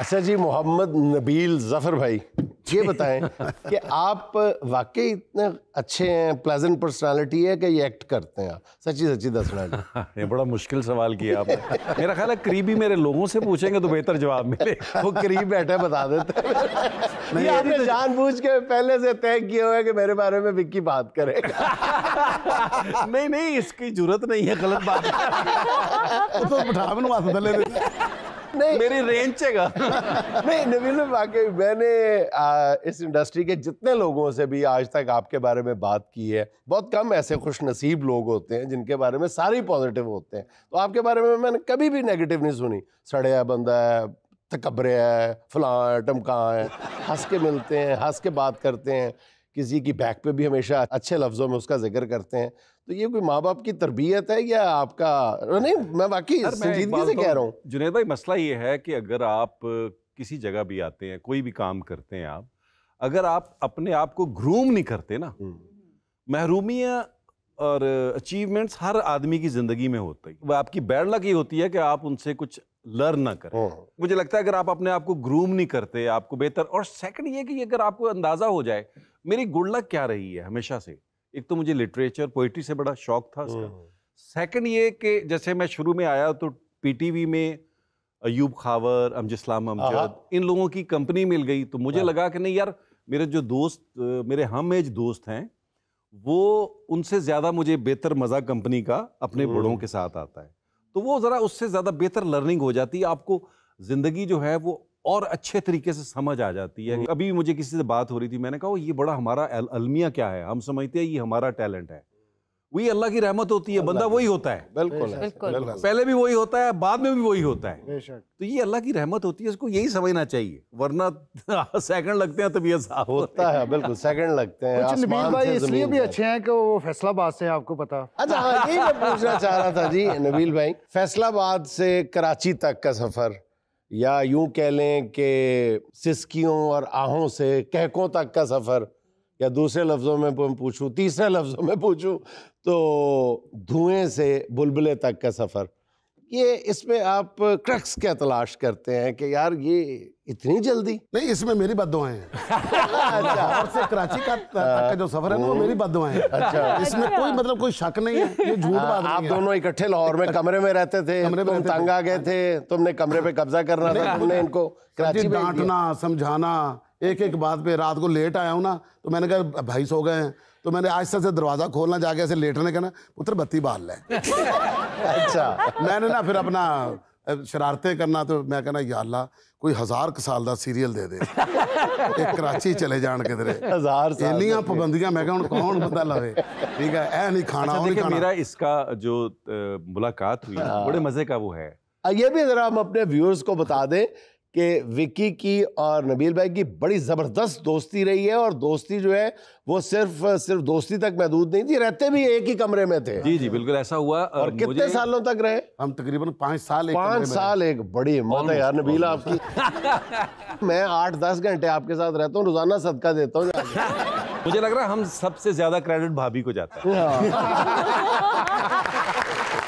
अच्छा जी मोहम्मद नबील ज़फ़र भाई ये बताएँ कि आप वाकई इतने अच्छे हैं प्लेजेंट पर्सनालिटी है कि ये एक्ट करते हैं आप? सच्ची सच्ची दसना ये बड़ा मुश्किल सवाल किया आपने। मेरा ख्याल है करीबी मेरे लोगों से पूछेंगे तो बेहतर जवाब मिले। वो करीब बैठे बता देते ये आपने जानबूझ के पहले से तय किया हुआ है कि मेरे बारे में विक्की बात करे नहीं नहीं इसकी ज़रूरत नहीं है गलत बात। तो बिठा बनवा ले नहीं। मेरी रेंज चेगा नहीं नबील वाकई मैंने आ, इस इंडस्ट्री के जितने लोगों से भी आज तक आपके बारे में बात की है बहुत कम ऐसे खुश नसीब लोग होते हैं जिनके बारे में सारे पॉजिटिव होते हैं। तो आपके बारे में मैंने कभी भी नेगेटिव नहीं सुनी। सड़े बंदा है तकबरे है फलां टमका है हंस के मिलते हैं हंस के बात करते हैं। किसी की बैक पे भी हमेशा अच्छे लफ्ज़ों में उसका ज़िक्र करते हैं। तो ये कोई माँ बाप की तरबियत है या आपका नहीं मैं वाकई संजीदगी से कह रहा हूँ जुनेद भाई मसला ये है कि अगर आप किसी जगह भी आते हैं कोई भी काम करते हैं आप अगर आप अपने आप को ग्रूम नहीं करते ना हम्म। महरूमियाँ और अचीवमेंट्स हर आदमी की ज़िंदगी में होती है वह आपकी बैड लक ये होती है कि आप उनसे कुछ लर्न ना करें हाँ। मुझे लगता है अगर आप अपने आप को ग्रूम नहीं करते आपको बेहतर और सेकंड ये कि अगर आपको अंदाज़ा हो जाए मेरी गुड लक क्या रही है हमेशा से एक तो मुझे लिटरेचर पोइट्री से बड़ा शौक था सेकंड हाँ। ये कि जैसे मैं शुरू में आया तो पीटीवी में अयूब खावर अमजिस्लाम अमजद इन लोगों की कंपनी मिल गई तो मुझे हाँ। लगा कि नहीं यार मेरे जो दोस्त मेरे हम एज दोस्त हैं वो उनसे ज़्यादा मुझे बेहतर मज़ा कंपनी का अपने बड़ों के साथ आता है तो वो ज़रा उससे ज़्यादा बेहतर लर्निंग हो जाती है आपको ज़िंदगी जो है वो और अच्छे तरीके से समझ आ जाती है अभी मुझे किसी से बात हो रही थी मैंने कहा ये बड़ा हमारा अलमिया क्या है? हम समझते हैं ये हमारा टैलेंट है। वही अल्लाह की रहमत होती है बंदा वही होता है। बिल्कुल पहले भी वही होता है बाद में भी वही होता है। तो ये अल्लाह की रहमत होती है इसको यही समझना चाहिए वरना सेकंड लगते हैं तभी साफ़ होता है बिल्कुल सेकंड लगते हैं नबील भाई इसलिए भी अच्छे हैं कि वो फैसलाबाद से आपको पता। अच्छा हाँ यही मैं पूछना चाह रहा था जी नबील भाई फैसलाबाद से कराची तक का सफ़र। या यूँ कह लें कि सिस्कियों और आहों से कहकों तक का सफ़र, या दूसरे लफ्ज़ों में पूछूँ, तीसरे लफ्ज़ों में पूछूँ तो धुएँ से बुलबुले तक का सफ़र। ये इसमें आप क्रक्स क्या तलाश करते हैं कि यार ये इतनी जल्दी? नहीं इसमें मेरी बदुआएँ हैं। अच्छा। से कराची का तक का जो सफ़र है ना वो मेरी बदुआएँ हैं। अच्छा। इसमें कोई मतलब कोई शक नहीं है ये झूठ बात आप दोनों इकट्ठे लाहौर में कमरे में रहते थे कमरे में तंग आ गए थे तुमने कमरे पे कब्जा करना था तुमने इनको कराची डांटना समझाना एक एक बात पे रात को लेट आया हूँ ना तो मैंने कहा भाई सो गए हैं। तो मैंने आज से दरवाज़ा खोलना जाके ऐसे लेटने का ना पुत्र बत्ती बाल ले। अच्छा। मैंने ना फिर अपना शरारतें करना तो मैं कहना यार कोई हज़ार साल का सीरीयल दे दे। एक कराची चले जान किधरे। हज़ार इन पाबंदियाँ मैं कहूँ कौन बंदा लवे? ठीक है ऐ नहीं खाना अच्छा, नहीं खाना। मेरा इसका जो मुलाकात हुई हाँ। बड़े मज़े का वो है। ये भी ज़रा हम अपने व्यूअर्स को बता दें कि विक्की की और नबील भाई की बड़ी ज़बरदस्त दोस्ती रही है और दोस्ती जो है वो सिर्फ़ सिर्फ़ दोस्ती तक महदूद नहीं थी रहते भी एक ही कमरे में थे। जी जी बिल्कुल ऐसा हुआ। और कितने सालों तक रहे? हम तकरीबन पाँच साल एक पाँच साल एक बड़ी हिम्मत है यार नबील आपकी। मैं आठ दस घंटे आपके साथ रहता हूँ रोज़ाना सदका देता हूँ मुझे लग रहा है हम सबसे ज़्यादा क्रेडिट भाभी को जाता है। हाँ।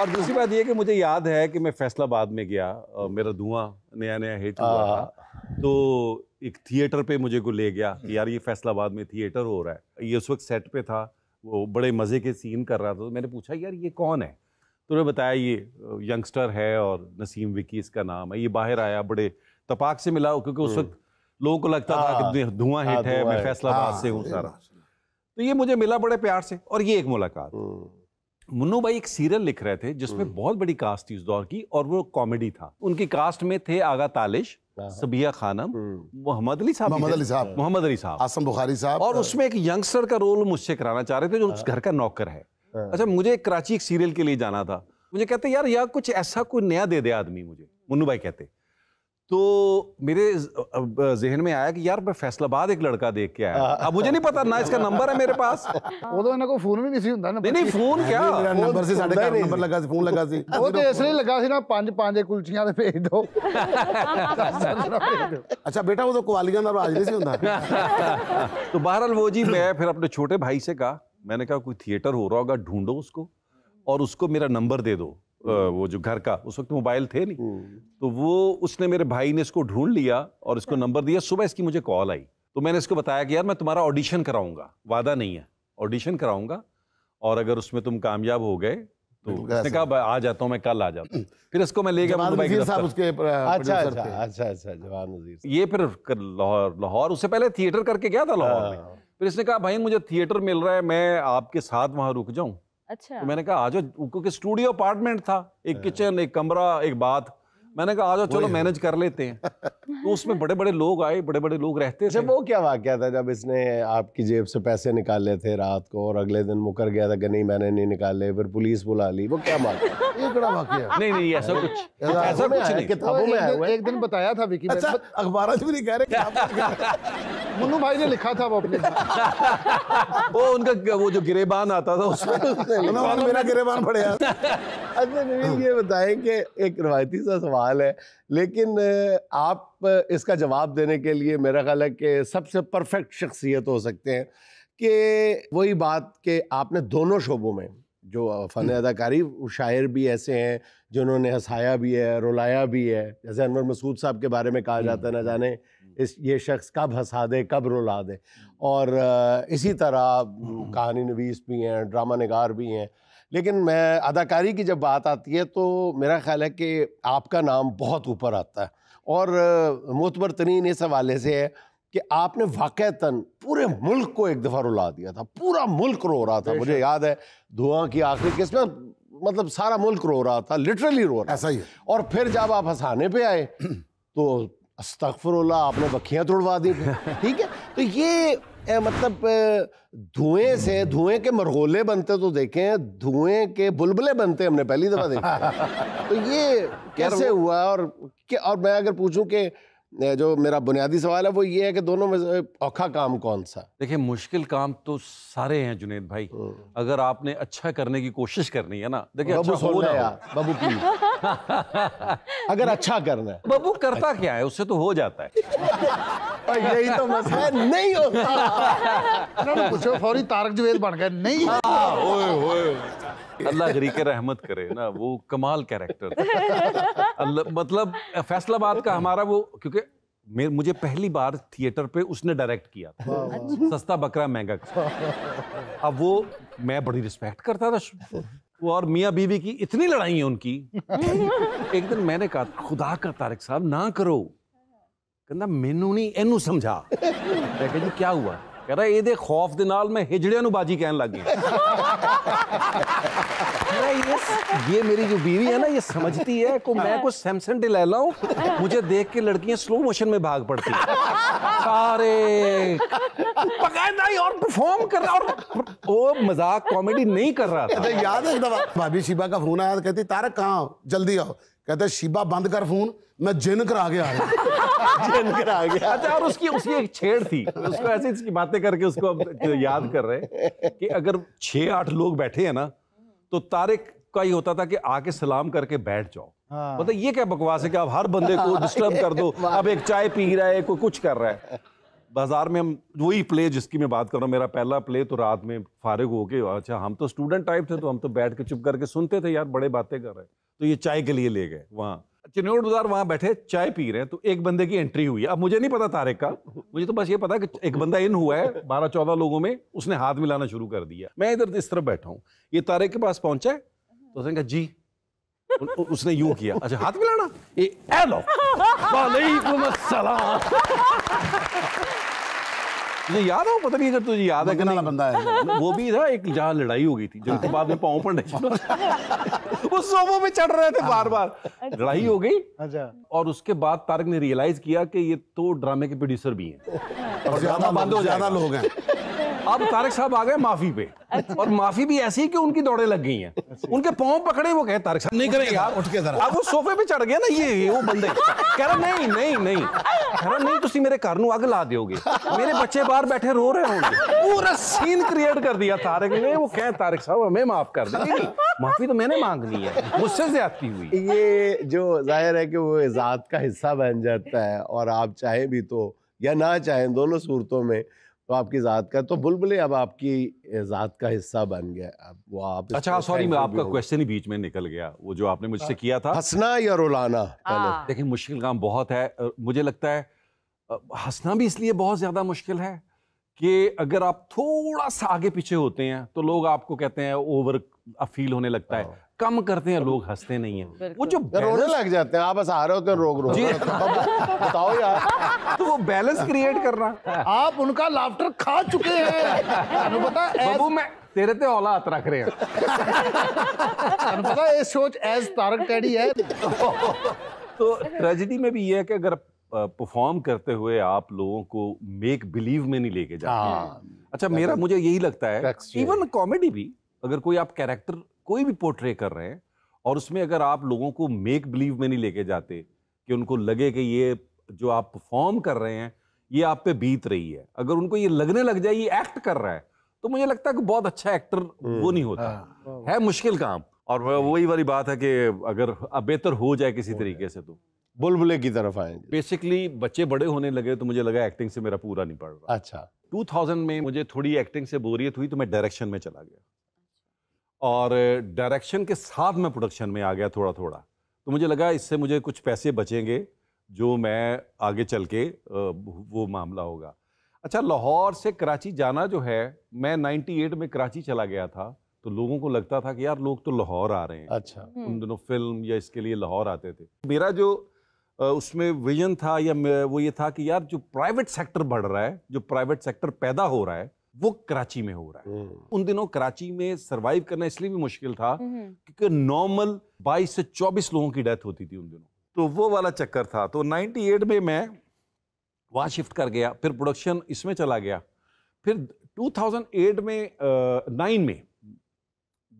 और दूसरी बात यह कि मुझे याद है कि मैं फैसलाबाद में गया और मेरा धुआँ नया नया हिट हुआ था। हाँ। तो एक थिएटर पे मुझे को ले गया कि यार ये फैसलाबाद में थिएटर हो रहा है। ये उस वक्त सेट पे था वो बड़े मज़े के सीन कर रहा था। तो मैंने पूछा यार ये कौन है? तो उन्होंने बताया ये यंगस्टर है और नसीम विकी इसका नाम है। ये बाहर आया बड़े तपाक से मिला क्योंकि उस हम्म। वक्त लोगों को लगता था कि हाँ। धुआँ हिट हाँ, है मैं फैसलाबाद से हूँ सारा। तो ये मुझे मिला बड़े प्यार से और ये एक मुलाकात। हम्म। मुन्नू भाई एक सीरियल लिख रहे थे जिसमें हम्म। बहुत बड़ी कास्ट थी उस दौर की और वो कॉमेडी था उनकी कास्ट में थे आगा तालिश हाँ। सबिया खानम हम्म। मोहम्मद अली साहब मोहम्मद अली साहब मोहम्मद अली साहब आसम बुखारी साहब और उसमें एक यंगस्टर का रोल मुझसे कराना चाह रहे थे जो उस हाँ। घर का नौकर है हाँ। अच्छा मुझे कराची एक सीरियल के लिए जाना था मुझे कहते यार यार कुछ ऐसा कोई नया दे दे आदमी मुझे मुन्नू भाई कहते तो मेरे जहन में आया कि यार मैं फैसलाबाद एक लड़का देख के आया। अब मुझे नहीं पता ना इसका नंबर है मेरे पास। वो तो इनको फ़ोन भी नहीं सी ਹੁੰਦਾ नहीं नहीं फ़ोन क्या? मेरा नंबर से साढ़े घर नंबर लगा सी फ़ोन लगा सी। वो तो इसलिए लगा सी ना पाँच पाँच कुलचियाँ दे भेज दो। अच्छा बेटा वो तो कुवालियाँ दा राज नहीं सी हुंदा तो बहरहाल वो जी मैं फिर अपने छोटे भाई से कहा मैंने कहा कोई थिएटर हो रहा होगा ढूंढो उसको और उसको मेरा नंबर दे दो। वो जो घर का उस वक्त मोबाइल थे नहीं। हम्म। तो वो उसने मेरे भाई ने इसको ढूंढ लिया और इसको नंबर दिया। सुबह इसकी मुझे कॉल आई। तो मैंने इसको बताया कि यार मैं तुम्हारा ऑडिशन कराऊँगा। वादा नहीं है। ऑडिशन कराऊँगा और अगर उसमें तुम कामयाब हो गए तो उसने कहा आ जाता हूँ मैं कल आ जाता हूँ। फिर इसको मैं ले गया। उसके अच्छा अच्छा अच्छा अच्छा ये फिर लाहौर लाहौर उससे पहले थिएटर करके गया था लाहौर में। हाँ। फिर इसने कहा भाई मुझे थिएटर मिल रहा है मैं आपके साथ वहाँ रुक जाऊँ। अच्छा। तो मैंने कहा आ जाओ क्योंकि स्टूडियो अपार्टमेंट था एक किचन एक कमरा एक बाथ मैंने कहा आज जाओ चलो मैनेज कर लेते हैं। तो उसमें बड़े बड़े लोग आए बड़े बड़े लोग रहते अच्छा थे। वो क्या वाक्य था जब इसने आपकी जेब से पैसे निकाले थे रात को और अगले दिन मुकर गया था कि नहीं मैंने नहीं निकाले फिर पुलिस बुला ली? वो क्या बात है? ये बड़ा वाकया नहीं नहीं ऐसा कुछ ऐसा कुछ नहीं। किताबों में आया एक, हुआ दिन, एक दिन बताया था विकी अच्छा अखबार भी नहीं कह रहे हैं? मुन्नू भाई ने लिखा था वो अपने वो उनका वो जो गिरेबान आता था उसमें। मेरा गिरेबान पड़े अच्छा नवीन ये बताएँ कि एक रवायती सा सवाल है लेकिन अ, आप इसका जवाब देने के लिए मेरा ख्याल है कि सबसे परफेक्ट शख्सियत हो सकते हैं कि वही बात कि आपने दोनों शोबों में जो फ़न अदाकारी वो शायर भी ऐसे हैं जिन्होंने हंसाया भी है रुलाया भी है। जैसे अनवर मसूद साहब के बारे में कहा जाता है ना जाने इस ये शख्स कब हंसा दे कब रुला दे? और इसी तरह कहानी नवीस भी हैं ड्रामा नगार भी हैं। लेकिन मैं अदाकारी की जब बात आती है तो मेरा ख्याल है कि आपका नाम बहुत ऊपर आता है। और मोतबर तरीन इस हवाले से है कि आपने वाक़ता पूरे मुल्क को एक दफ़ा रुला दिया था पूरा मुल्क रो रहा था। मुझे याद है धुआँ की आखिरी किस्त में मतलब सारा मुल्क रो रहा था लिटरली रो रहा ऐसा ही है। और फिर जब आप हंसाने पे आए तो अस्तगफिरुल्लाह आपने बखियाँ तोड़वा दी ठीक है? तो ये ए, मतलब धुएँ से धुएँ के मरगोले बनते तो देखें धुएँ के बुलबुले बनते हमने पहली दफ़ा देखा। तो ये कैसे हुआ और क्या और मैं अगर पूछूँ कि जो मेरा बुनियादी सवाल है वो ये है कि दोनों में औखा काम कौन सा? देखिए मुश्किल काम तो सारे हैं जुनेद भाई। अगर आपने अच्छा करने की कोशिश करनी है ना देखिए बबू अच्छा हो हो। यार बबू प्लीज़ अगर अच्छा करना है। बबू करता अच्छा। क्या है? उससे तो हो जाता है। और यही तो मसला है। नहीं होता। पूछो फौरी तारक जवेद बन गए। नहीं। अल्लाह गरीक रहमत करे ना वो कमाल कैरेक्टर अल्लाह मतलब फैसलाबाद का हमारा वो क्योंकि मे- मुझे पहली बार थिएटर पे उसने डायरेक्ट किया था सस्ता बकरा महंगा खा। अब वो मैं बड़ी रिस्पेक्ट करता था वो और मियाँ बीवी की इतनी लड़ाई है उनकी एक दिन मैंने कहा खुदा का तारिक साहब ना करो ਕਹਿੰਦਾ ਮੈਨੂੰ ਨਹੀਂ ਇਹਨੂੰ ਸਮਝਾ ਮੈਂ ਕਿਹਾ ਜੀ ਕੀ ਹੁਆ ਕਹਿੰਦਾ ਇਹਦੇ ਖੌਫ ਦੇ ਨਾਲ ਮੈਂ ਹਿਜੜਿਆਂ ਨੂੰ ਬਾਜੀ ਕਹਿਣ ਲੱਗ ਗਿਆ ये मेरी जो बीवी है ना, ये समझती है, को मैं कुछ सैमसंग डे ले लाऊं, मुझे देख के लड़कियाँ स्लो मोशन में भाग पड़ती सारे और परफॉर्म कर रहा, और वो मज़ाक कॉमेडी नहीं कर रहा था। अच्छा याद है भाभी शिबा का फ़ोन आया तो कहती, तारक, कहाँ जल्दी आओ। कहते शिबा बंद कर फ़ोन मैं जिन करा के आ रहा जिन कर आ गया अच्छा और उसकी उसकी एक छेड़ थी। उसको ऐसे इसकी बातें करके उसको अब याद कर रहे हैं कि अगर छह आठ लोग बैठे हैं ना तो तारिक का ही होता था कि आके सलाम करके बैठ जाओ। हाँ। मतलब ये क्या बकवास है कि आप हर बंदे को डिस्टर्ब कर दो अब एक चाय पी रहा है कोई कुछ कर रहा है। बाज़ार में हम वही प्ले जिसकी मैं बात कर रहा हूँ मेरा पहला प्ले तो रात में फारिग होके अच्छा हम तो स्टूडेंट टाइप थे तो हम तो बैठ के चुप करके सुनते थे यार बड़े बातें कर रहे हैं। तो ये चाय के लिए ले गए, वहाँ। चिन्नौड़ बाज़ार वहाँ बैठे, चाय पी रहे हैं तो एक बंदे की एंट्री हुई अब मुझे नहीं पता तारिक का, मुझे तो बस ये पता कि एक बंदा इन हुआ है, बारह चौदह लोगों में, उसने हाथ मिलाना शुरू कर दिया। मैं इधर इस तरफ़ बैठा हूँ। ये तारिक के पास पहुँचा है तो उसने कहा, जी। उसने यू किया। अच्छा हाथ मिलाना? ए तुझे याद है पता नहीं अगर तुझे याद है कितना नहीं। बंदा है। वो भी था एक जहाँ लड़ाई हो गई थी जिनके बाद में पाँव पड़ने शुरू वो सोफों पे चढ़ रहे थे बार बार लड़ाई हो गई अच्छा। और उसके बाद तारक ने रियलाइज़ किया कि ये तो ड्रामे के प्रोड्यूसर भी हैं। और ज़्यादा बंद हो ज़्यादा लोग हैं। अब तारक साहब आ गए माफ़ी पे। अच्छा। और माफ़ी भी ऐसी कि उनकी दौड़े लग गई हैं। अच्छा। उनके पाँव पकड़े वो कहे तारक साहब। नहीं करेंगे। यार उठ के जरा। अब वो सोफे पे चढ़ गया ना ये वो बंदे। कह रहा नहीं नहीं नहीं। कह रहा नहीं तुम मेरे घर अग ला दोगे मेरे बच्चे बाहर बैठे रो रहे होंगे। पूरा सीन क्रिएट कर दिया तारक ने। वो कहे तारक साहब हमें माफ़ कर दे। माफ़ी तो मैंने मांग ली है। मुझसे ज्यादती हुई। ये जो ज़ाहिर है कि वो इजात का हिस्सा बन जाता है और आप चाहे भी तो या ना चाहे दोनों सूरतों में तो आपकी जात का तो बुलबुले अब आपकी जात का हिस्सा बन गया अब वो आप अच्छा सॉरी मैं आपका क्वेश्चन ही बीच में निकल गया वो जो आपने मुझसे किया था। हंसना या रुलाना पहले। हाँ। देखिए मुश्किल काम बहुत है मुझे लगता है हंसना भी इसलिए बहुत ज़्यादा मुश्किल है कि अगर आप थोड़ा सा आगे पीछे होते हैं तो लोग आपको कहते हैं ओवर फील होने लगता है। हाँ। कम करते हैं लोग हँसते नहीं है। वो जो रोने लग जाते हैं आप बस आ रहे होते हैं रोग रोग बताओ यार। तो वो बैलेंस क्रिएट करना। आप उनका लाफ्टर खा चुके हैं। पता बबू मैं तेरे ते औलाद रख रहे हैं। पता है सोच एज तारक टैडी है। तो ट्रेजिडी में भी ये है कि अगर परफॉर्म करते हुए आप लोगों को मेक बिलीव में नहीं लेके जाते। हाँ। अच्छा मेरा मुझे यही लगता है इवन कॉमेडी भी अगर कोई आप कैरेक्टर कोई भी पोर्ट्रे कर रहे हैं और उसमें अगर आप लोगों को मेक बिलीव में नहीं लेके जाते कि उनको लगे कि ये जो आप परफॉर्म कर रहे हैं ये आप पे बीत रही है। अगर उनको ये लगने लग जाए ये एक्ट कर रहा है तो मुझे लगता है कि बहुत अच्छा एक्टर वो नहीं होता। है। मुश्किल काम। और वही वाली बात है कि अगर अब बेहतर हो जाए किसी तरीके से तो। बुलबुले की तरफ़ आए। बेसिकली बच्चे बड़े होने लगे तो मुझे लगा एक्टिंग से मेरा पूरा नहीं पड़ रहा। अच्छा। 2000 में मुझे थोड़ी एक्टिंग से बोरियत हुई तो मैं डायरेक्शन में चला गया। और डायरेक्शन के साथ मैं प्रोडक्शन में आ गया थोड़ा थोड़ा तो मुझे लगा इससे मुझे कुछ पैसे बचेंगे जो मैं आगे चल के वो मामला होगा। अच्छा लाहौर से कराची जाना जो है मैं 98 में कराची चला गया था तो लोगों को लगता था कि यार लोग तो लाहौर आ रहे हैं। अच्छा। उन दिनों फ़िल्म या इसके लिए लाहौर आते थे। मेरा जो उसमें विजन था या वो ये था कि यार जो प्राइवेट सेक्टर बढ़ रहा है जो प्राइवेट सेक्टर पैदा हो रहा है वो कराची में हो रहा है। हम्म, उन दिनों कराची में सरवाइव करना इसलिए भी मुश्किल था हम्म, क्योंकि नॉर्मल 22 से 24 लोगों की डेथ होती थी उन दिनों। तो वो वाला चक्कर था। तो 98 में मैं वहाँ शिफ्ट कर गया फिर प्रोडक्शन इसमें चला गया। फिर 2008 में नाइन में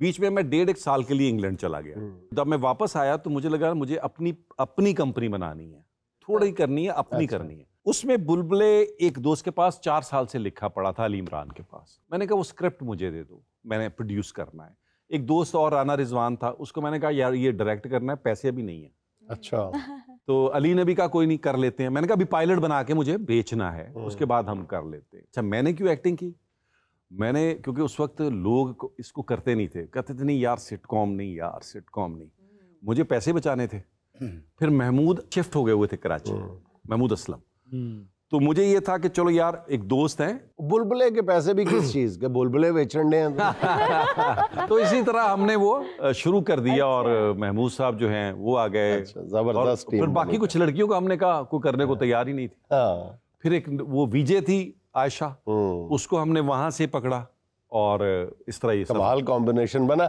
बीच में मैं डेढ़ एक साल के लिए इंग्लैंड चला गया। हम्म। जब मैं वापस आया तो मुझे लगा मुझे अपनी अपनी कंपनी बनानी है। थोड़ी करनी है अपनी अच्छा। करनी है। उसमें बुलबुले एक दोस्त के पास चार साल से लिखा पड़ा था अली इमरान के पास। मैंने कहा वो स्क्रिप्ट मुझे दे दो मैंने प्रोड्यूस करना है। एक दोस्त और राना रिजवान था उसको मैंने कहा यार ये डायरेक्ट करना है पैसे अभी नहीं है। अच्छा। तो अली ने भी कहा कोई नहीं कर लेते हैं। मैंने कहा अभी पायलट बना के मुझे बेचना है हम्म। उसके बाद हम कर लेते हैं। अच्छा मैंने क्यों एक्टिंग की? मैंने क्योंकि उस वक्त लोग इसको करते नहीं थे। कहते थे नहीं यार सिटकॉम नहीं यार सिटकॉम नहीं। मुझे पैसे बचाने थे। फिर महमूद शिफ्ट हो गए हुए थे कराची। हम्म। महमूद असलम। तो मुझे ये था कि चलो यार एक दोस्त हैं। बुलबुले के पैसे भी किस चीज़ के? बुलबुले बेचने हैं तो? तो इसी तरह हमने वो शुरू कर दिया और महमूद साहब जो हैं वो आ गए। अच्छा, ज़बरदस्त फिर बाकी कुछ लड़कियों को हमने कहा कोई करने को तैयार ही नहीं थी। हाँ। फिर एक वो विजय थी आयशा। हम्म। उसको हमने वहाँ से पकड़ा और इस तरह ये कमाल कॉम्बिनेशन बना।